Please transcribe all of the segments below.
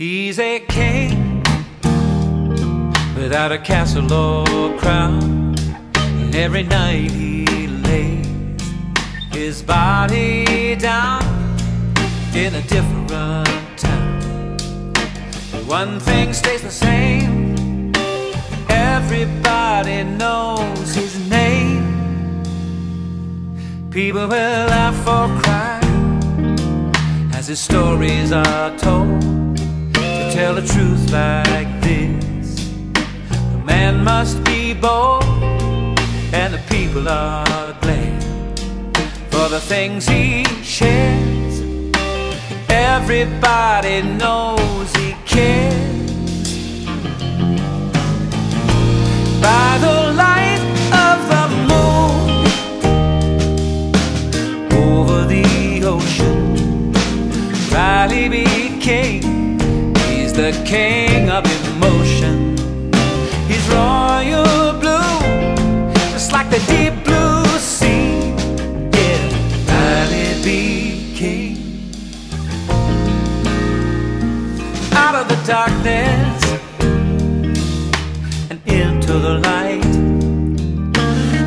He's a king without a castle or crown. And every night he lays his body down in a different town. But one thing stays the same. Everybody knows his name. People will laugh or cry as his stories are told. Tell the truth like this, a man must be bold, and the people are glad for the things he shares. Everybody knows the king of emotion. He's royal blue, just like the deep blue sea. Yeah, Riley B. King. Out of the darkness and into the light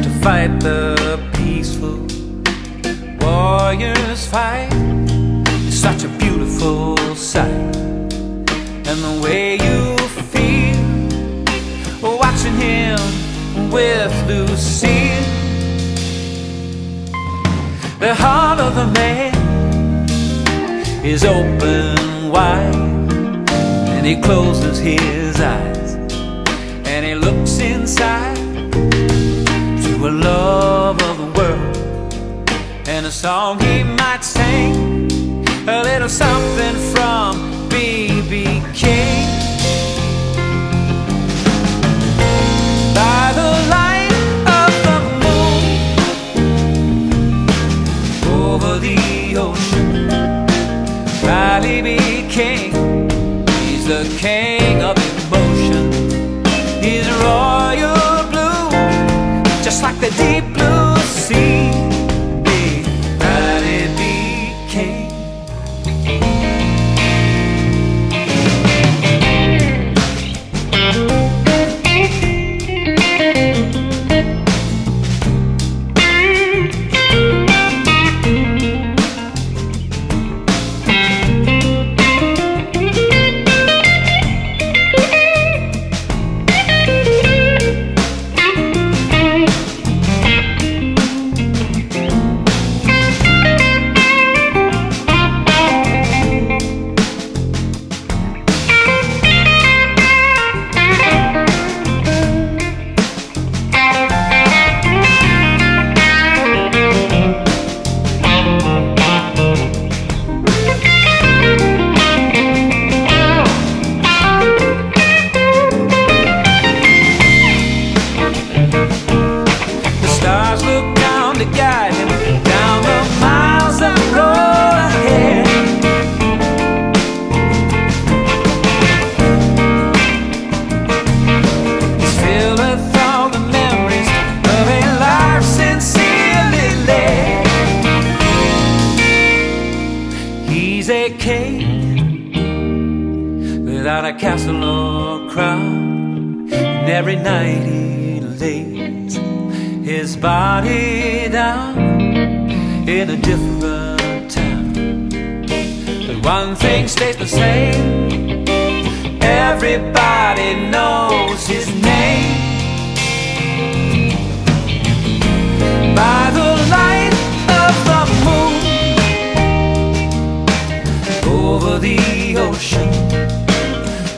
to fight the peaceful warriors fight. It's such a beautiful sight, and the way you feel watching him with Lucille. The heart of the man is open wide, and he closes his eyes, and he looks inside to a love of the world, and a song he might sing, a little something from He's the king of emotion. He's royal blue, just like the deep blue without a castle or crown, and every night he lays his body down in a different town. But one thing stays the same.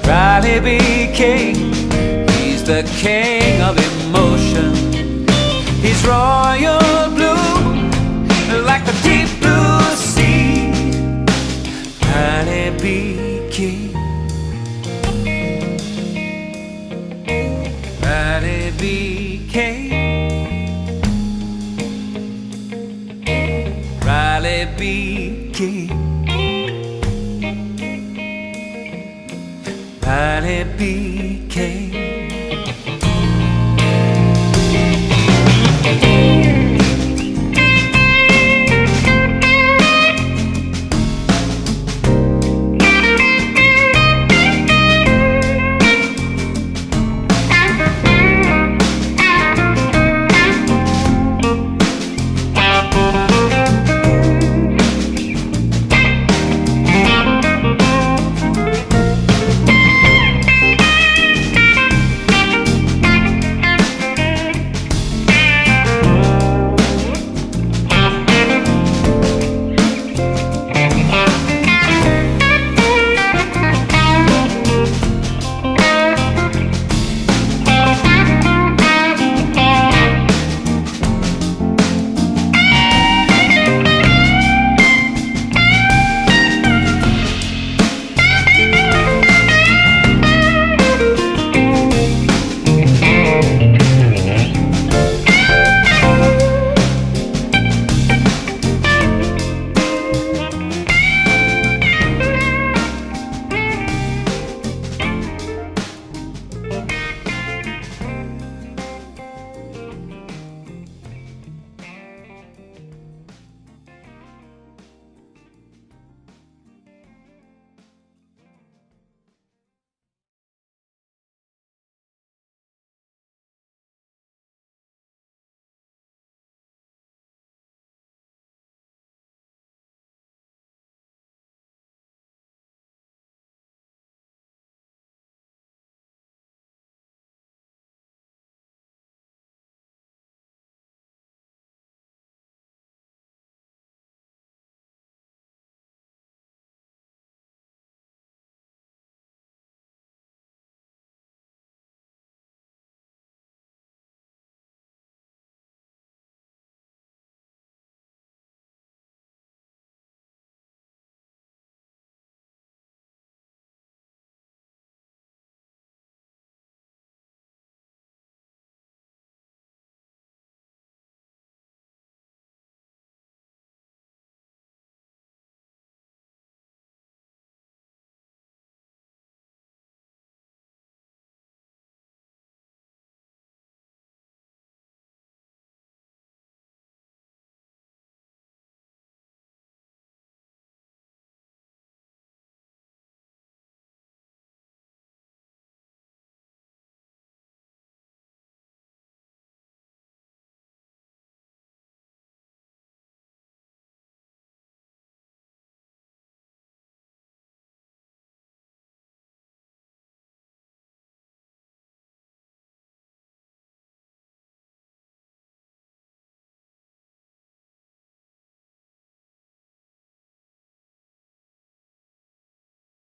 Riley B. King. He's the king of emotion. He's royal Riley B. King.